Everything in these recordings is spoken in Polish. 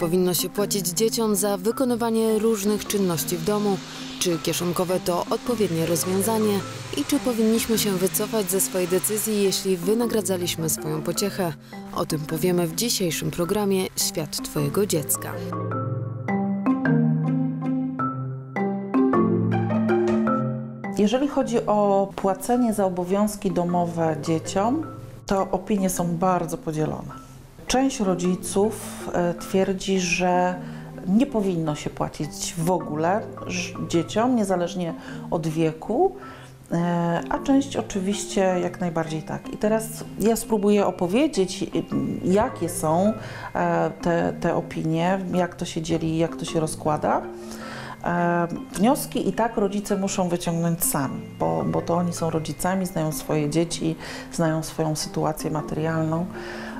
powinno się płacić dzieciom za wykonywanie różnych czynności w domu, czy kieszonkowe to odpowiednie rozwiązanie i czy powinniśmy się wycofać ze swojej decyzji, jeśli wynagradzaliśmy swoją pociechę. O tym powiemy w dzisiejszym programie Świat Twojego dziecka. Jeżeli chodzi o płacenie za obowiązki domowe dzieciom, to opinie są bardzo podzielone. Część rodziców e, twierdzi, że nie powinno się płacić w ogóle dzieciom, niezależnie od wieku, e, a część oczywiście jak najbardziej tak. I teraz ja spróbuję opowiedzieć, jakie są e, te, te opinie, jak to się dzieli, jak to się rozkłada. E, wnioski i tak rodzice muszą wyciągnąć sami, bo, bo to oni są rodzicami, znają swoje dzieci, znają swoją sytuację materialną.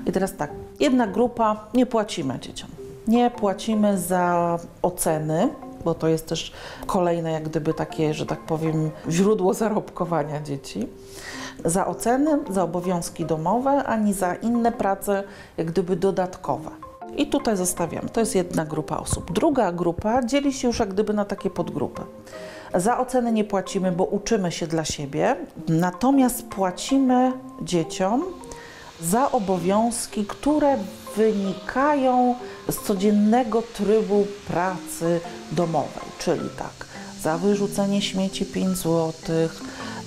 I teraz tak, jedna grupa nie płacimy dzieciom. Nie płacimy za oceny, bo to jest też kolejne, jak gdyby takie, że tak powiem, źródło zarobkowania dzieci. Za oceny, za obowiązki domowe, ani za inne prace, jak gdyby dodatkowe. I tutaj zostawiam. To jest jedna grupa osób. Druga grupa dzieli się już jak gdyby na takie podgrupy. Za oceny nie płacimy, bo uczymy się dla siebie, natomiast płacimy dzieciom za obowiązki, które wynikają z codziennego trybu pracy domowej, czyli tak, za wyrzucenie śmieci 5 zł,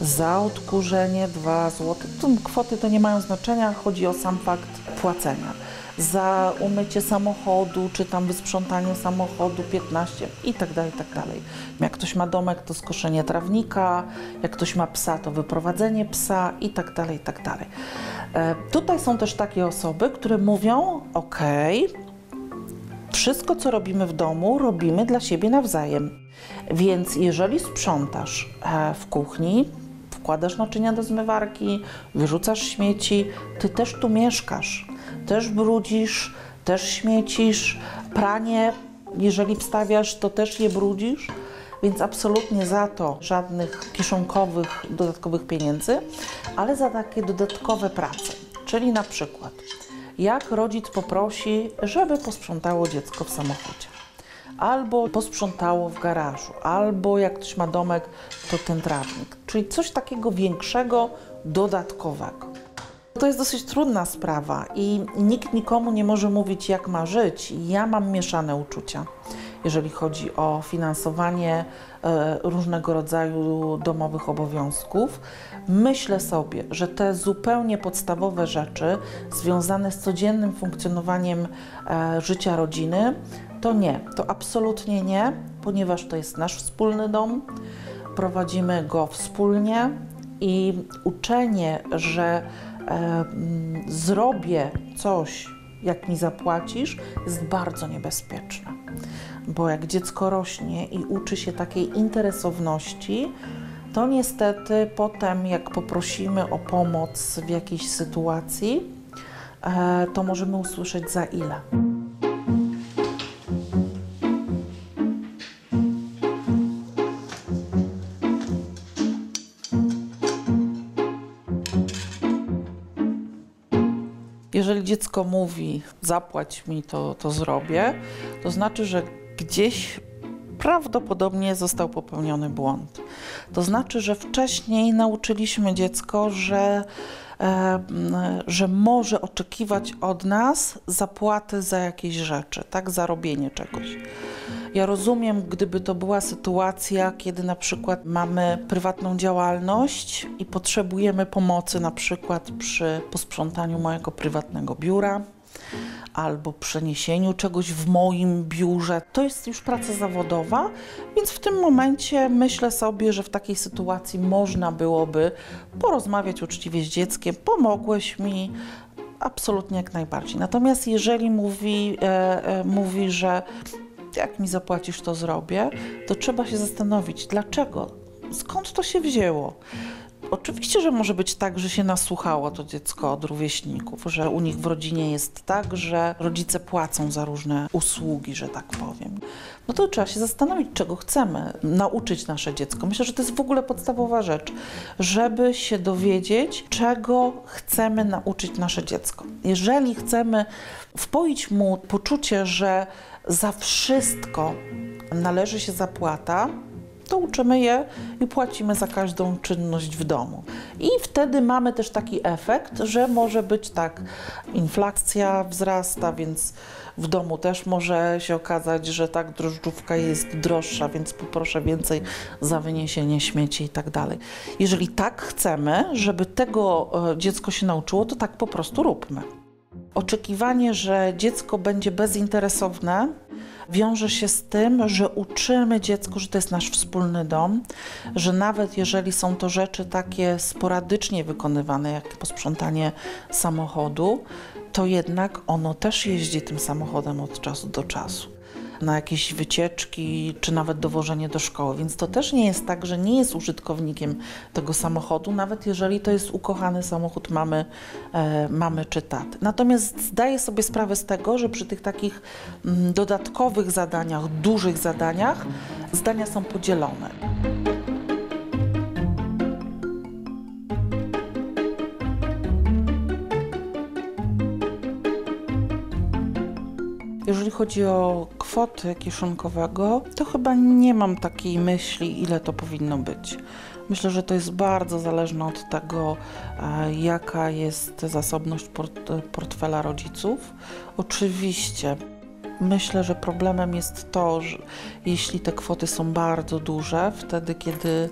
za odkurzenie 2 zł. Kwoty to nie mają znaczenia, chodzi o sam fakt płacenia za umycie samochodu, czy tam wysprzątanie samochodu 15 i tak dalej, i tak dalej. Jak ktoś ma domek, to skoszenie trawnika, jak ktoś ma psa, to wyprowadzenie psa i tak dalej, i tak dalej. E, tutaj są też takie osoby, które mówią, ok, wszystko co robimy w domu, robimy dla siebie nawzajem. Więc jeżeli sprzątasz e, w kuchni, wkładasz naczynia do zmywarki, wyrzucasz śmieci, ty też tu mieszkasz też brudzisz, też śmiecisz, pranie, jeżeli wstawiasz, to też je brudzisz. Więc absolutnie za to żadnych kieszonkowych, dodatkowych pieniędzy, ale za takie dodatkowe prace. Czyli na przykład, jak rodzic poprosi, żeby posprzątało dziecko w samochodzie, albo posprzątało w garażu, albo jak ktoś ma domek, to ten trawnik. Czyli coś takiego większego, dodatkowego. To jest dosyć trudna sprawa i nikt nikomu nie może mówić, jak ma żyć. Ja mam mieszane uczucia, jeżeli chodzi o finansowanie e, różnego rodzaju domowych obowiązków. Myślę sobie, że te zupełnie podstawowe rzeczy związane z codziennym funkcjonowaniem e, życia rodziny, to nie, to absolutnie nie, ponieważ to jest nasz wspólny dom, prowadzimy go wspólnie i uczenie, że e, zrobię coś, jak mi zapłacisz, jest bardzo niebezpieczne. Bo jak dziecko rośnie i uczy się takiej interesowności, to niestety potem, jak poprosimy o pomoc w jakiejś sytuacji, e, to możemy usłyszeć za ile. Jeżeli dziecko mówi, zapłać mi, to, to zrobię, to znaczy, że gdzieś prawdopodobnie został popełniony błąd. To znaczy, że wcześniej nauczyliśmy dziecko, że, e, że może oczekiwać od nas zapłaty za jakieś rzeczy, tak, za robienie czegoś. Ja rozumiem, gdyby to była sytuacja, kiedy na przykład mamy prywatną działalność i potrzebujemy pomocy na przykład przy posprzątaniu mojego prywatnego biura albo przeniesieniu czegoś w moim biurze. To jest już praca zawodowa, więc w tym momencie myślę sobie, że w takiej sytuacji można byłoby porozmawiać uczciwie z dzieckiem. Pomogłeś mi, absolutnie jak najbardziej. Natomiast jeżeli mówi, e, e, mówi że jak mi zapłacisz, to zrobię, to trzeba się zastanowić, dlaczego, skąd to się wzięło. Oczywiście, że może być tak, że się nasłuchało to dziecko od rówieśników, że u nich w rodzinie jest tak, że rodzice płacą za różne usługi, że tak powiem. No to trzeba się zastanowić, czego chcemy nauczyć nasze dziecko. Myślę, że to jest w ogóle podstawowa rzecz, żeby się dowiedzieć, czego chcemy nauczyć nasze dziecko. Jeżeli chcemy wpoić mu poczucie, że za wszystko należy się zapłata, to uczymy je i płacimy za każdą czynność w domu. I wtedy mamy też taki efekt, że może być tak, inflacja wzrasta, więc w domu też może się okazać, że tak drożdżówka jest droższa, więc poproszę więcej za wyniesienie śmieci i tak dalej. Jeżeli tak chcemy, żeby tego e, dziecko się nauczyło, to tak po prostu róbmy. Oczekiwanie, że dziecko będzie bezinteresowne, wiąże się z tym, że uczymy dziecko, że to jest nasz wspólny dom, że nawet jeżeli są to rzeczy takie sporadycznie wykonywane, jak posprzątanie samochodu, to jednak ono też jeździ tym samochodem od czasu do czasu na jakieś wycieczki, czy nawet dowożenie do szkoły. Więc to też nie jest tak, że nie jest użytkownikiem tego samochodu, nawet jeżeli to jest ukochany samochód mamy, e, mamy czy taty. Natomiast zdaję sobie sprawę z tego, że przy tych takich mm, dodatkowych zadaniach, dużych zadaniach, zdania są podzielone. Chodzi o kwoty kieszonkowego, to chyba nie mam takiej myśli, ile to powinno być. Myślę, że to jest bardzo zależne od tego, e, jaka jest zasobność port portfela rodziców. Oczywiście Myślę, że problemem jest to, że jeśli te kwoty są bardzo duże, wtedy kiedy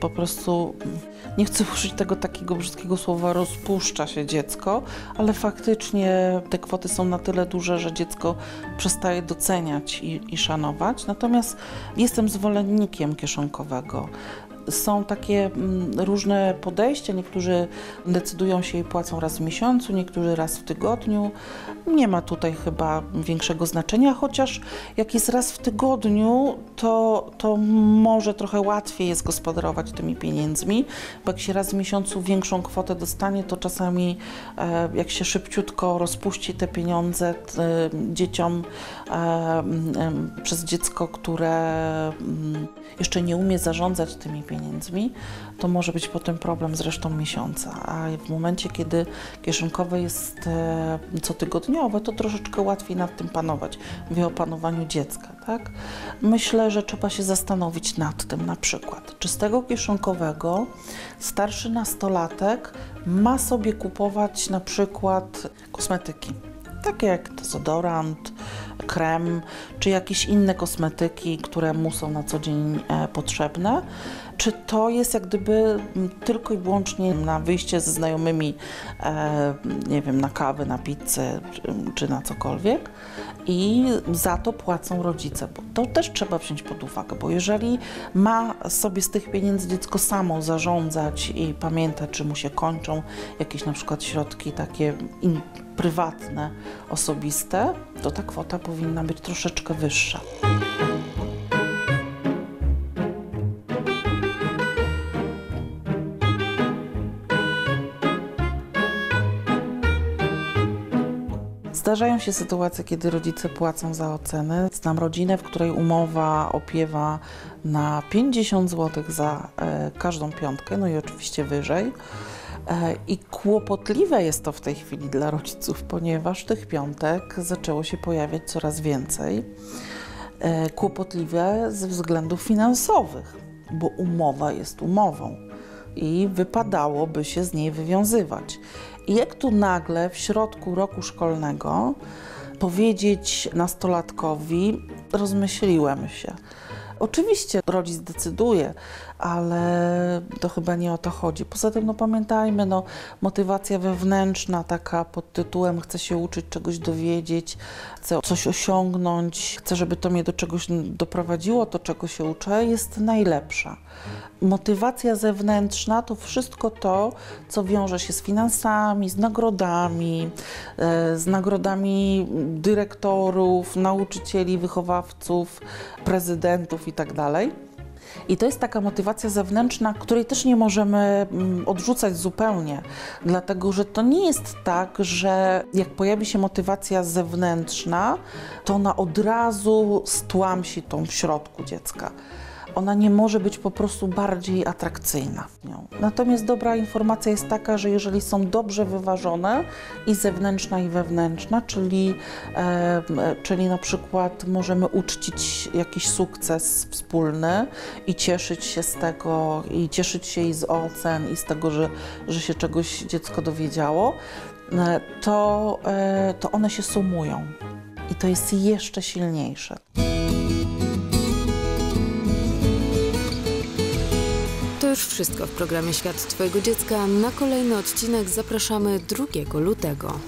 po prostu, nie chcę użyć tego takiego brzydkiego słowa, rozpuszcza się dziecko, ale faktycznie te kwoty są na tyle duże, że dziecko przestaje doceniać i, i szanować. Natomiast jestem zwolennikiem kieszonkowego są takie mm, różne podejścia. Niektórzy decydują się i płacą raz w miesiącu, niektórzy raz w tygodniu. Nie ma tutaj chyba większego znaczenia, chociaż jak jest raz w tygodniu, to, to może trochę łatwiej jest gospodarować tymi pieniędzmi, bo jak się raz w miesiącu większą kwotę dostanie, to czasami e, jak się szybciutko rozpuści te pieniądze dzieciom e, przez dziecko, które jeszcze nie umie zarządzać tymi pieniędzmi, pieniędzmi, to może być potem problem z resztą miesiąca. A w momencie, kiedy kieszonkowe jest e, cotygodniowe, to troszeczkę łatwiej nad tym panować. Mówię o panowaniu dziecka. Tak? Myślę, że trzeba się zastanowić nad tym na przykład, czy z tego kieszonkowego starszy nastolatek ma sobie kupować na przykład kosmetyki, takie jak dezodorant, krem, czy jakieś inne kosmetyki, które mu są na co dzień e, potrzebne, czy to jest jak gdyby tylko i wyłącznie na wyjście ze znajomymi, e, nie wiem, na kawę, na pizzę czy na cokolwiek i za to płacą rodzice, bo to też trzeba wziąć pod uwagę, bo jeżeli ma sobie z tych pieniędzy dziecko samo zarządzać i pamiętać, czy mu się kończą jakieś na przykład środki takie prywatne, osobiste, to ta kwota powinna być troszeczkę wyższa. Zdarzają się sytuacje, kiedy rodzice płacą za ocenę. Znam rodzinę, w której umowa opiewa na 50 zł za e, każdą piątkę, no i oczywiście wyżej. E, I kłopotliwe jest to w tej chwili dla rodziców, ponieważ tych piątek zaczęło się pojawiać coraz więcej. E, kłopotliwe ze względów finansowych, bo umowa jest umową i wypadałoby się z niej wywiązywać. I jak tu nagle w środku roku szkolnego powiedzieć nastolatkowi, rozmyśliłem się. Oczywiście rodzic decyduje, ale to chyba nie o to chodzi. Poza tym, no pamiętajmy, no, motywacja wewnętrzna, taka pod tytułem chcę się uczyć, czegoś dowiedzieć, chcę coś osiągnąć, chcę, żeby to mnie do czegoś doprowadziło, to czego się uczę, jest najlepsza. Motywacja zewnętrzna to wszystko to, co wiąże się z finansami, z nagrodami, e, z nagrodami dyrektorów, nauczycieli, wychowawców, prezydentów itd. I to jest taka motywacja zewnętrzna, której też nie możemy mm, odrzucać zupełnie, dlatego że to nie jest tak, że jak pojawi się motywacja zewnętrzna, to ona od razu stłamsi tą w środku dziecka ona nie może być po prostu bardziej atrakcyjna. Natomiast dobra informacja jest taka, że jeżeli są dobrze wyważone i zewnętrzna i wewnętrzna, czyli, e, czyli na przykład możemy uczcić jakiś sukces wspólny i cieszyć się z tego, i cieszyć się i z ocen, i z tego, że, że się czegoś dziecko dowiedziało, e, to, e, to one się sumują. I to jest jeszcze silniejsze. Już wszystko w programie Świat Twojego Dziecka. Na kolejny odcinek zapraszamy 2 lutego.